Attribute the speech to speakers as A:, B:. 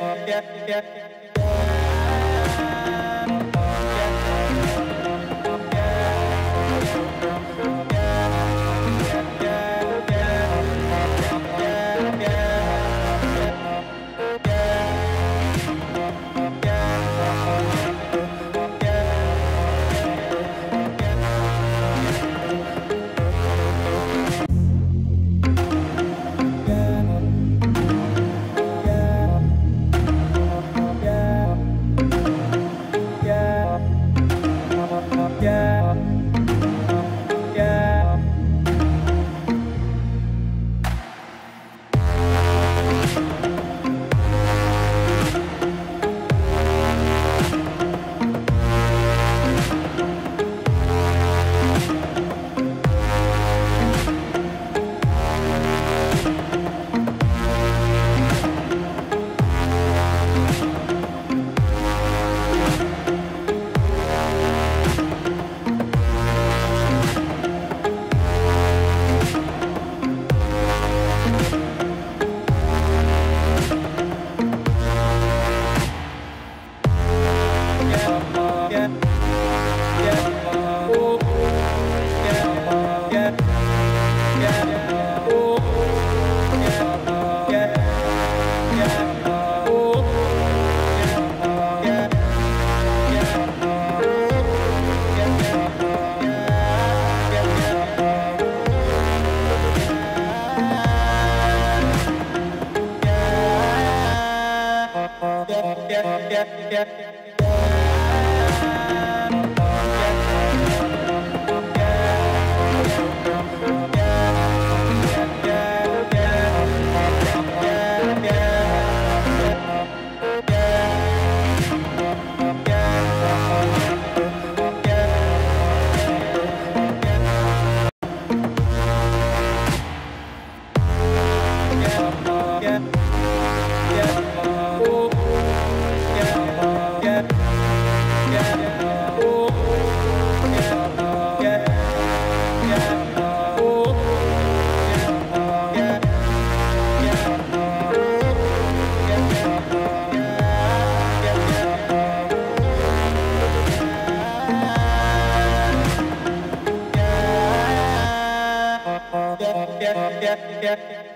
A: yeah, yeah, yeah. yeah, yeah, yeah. yeah, yeah.